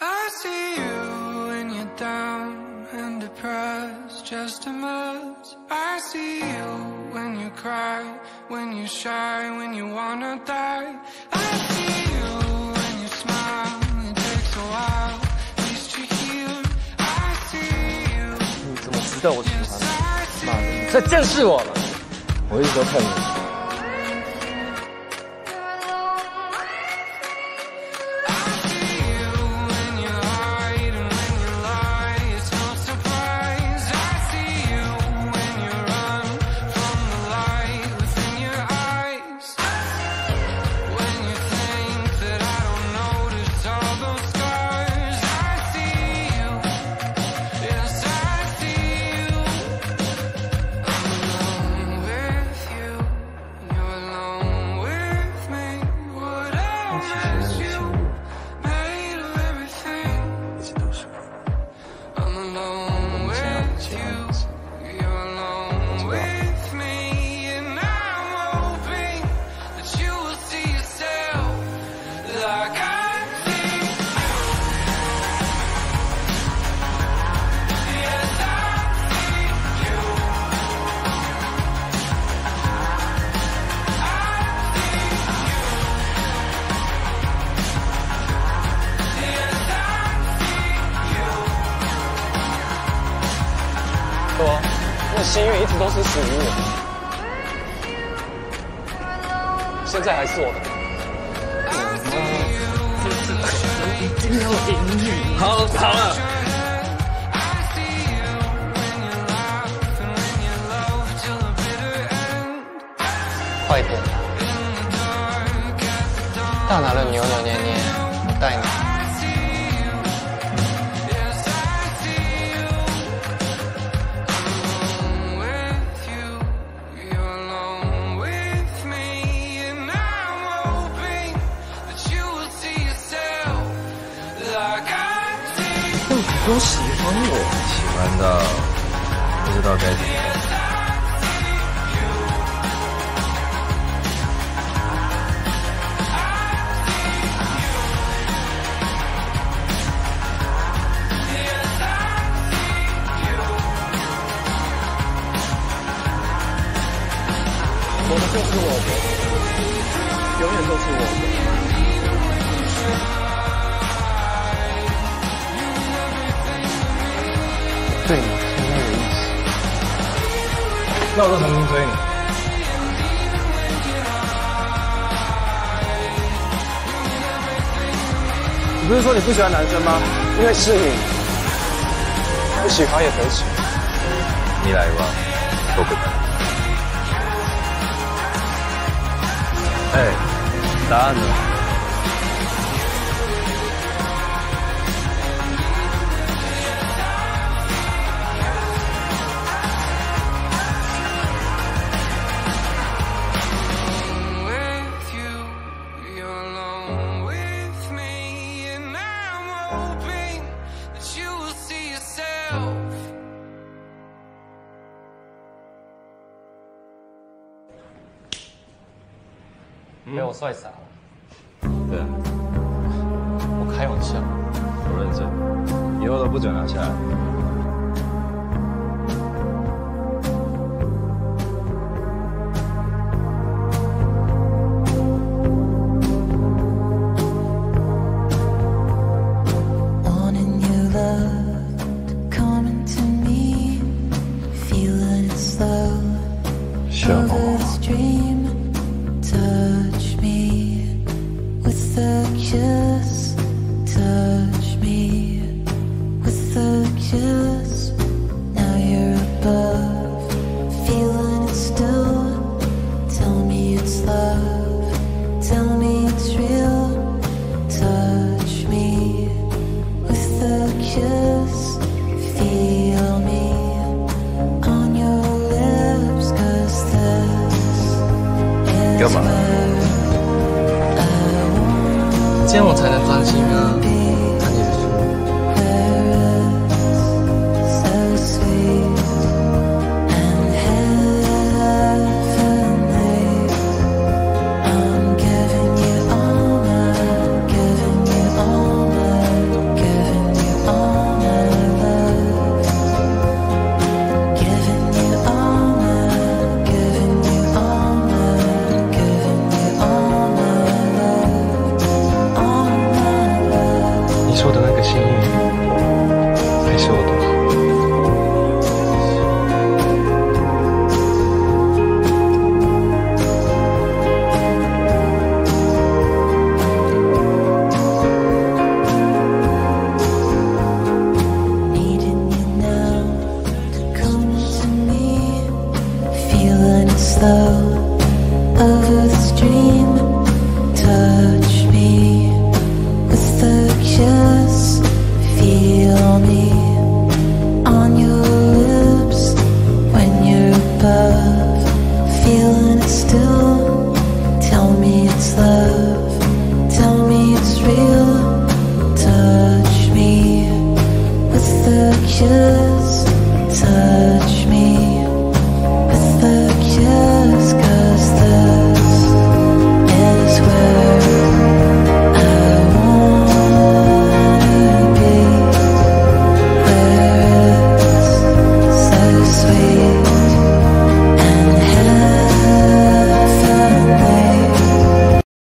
I see you when you're down and depressed, just a mess. I see you when you cry, when you're shy, when you wanna die. I see you when you smile, it takes a while, at least you're here. I see you. 你怎么知道我喜欢你？妈的，你在监视我了！我一直都看你。 那幸运一直都是属于我，现在还是我的。这次可能一定要赢你。好了好了，快一点！大拿了扭扭捏捏，我带你。都喜欢我，喜欢到不知道该怎么办。我的就是我的，永远都是我的。对你现在有意思。那我就重新追你。你不是说你不喜欢男生吗？因为是你，不喜欢也可以喜欢。你来吧，我不等。哎，答案呢？被我帅傻了，对啊，我开玩笑。我认真，以后都不准拿下来。Kiss. Touch me with a kiss. Now you're above, feeling it still. Tell me it's love. Tell me it's real. Touch me with a kiss. Feel me on your lips, 'cause this is 干先我才说的那个幸运还是我的 Just touch me.